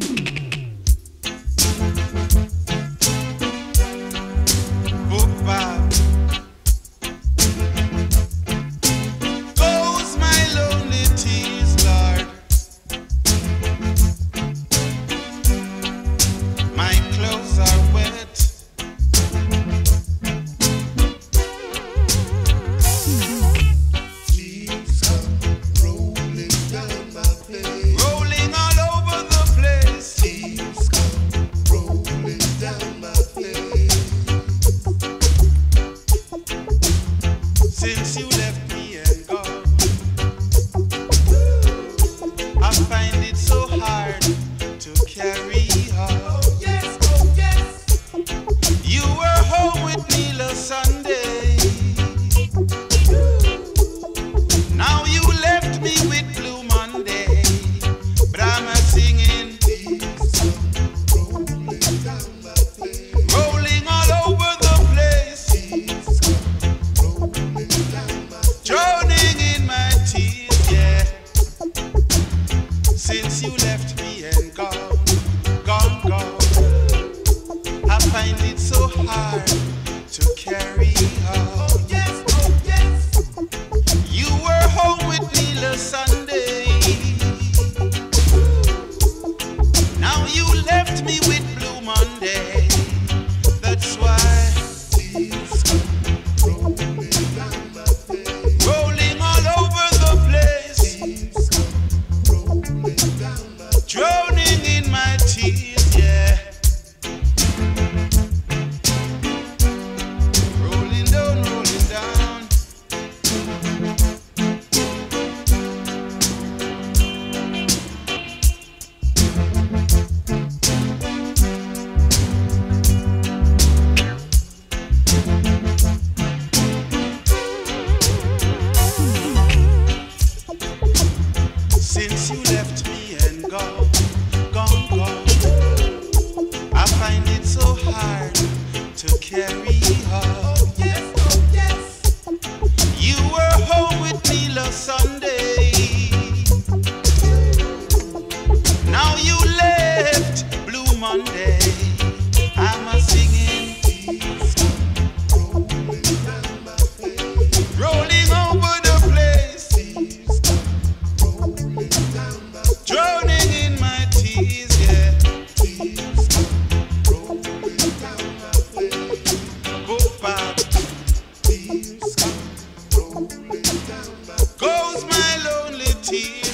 Mm-hmm. So carry on. tears.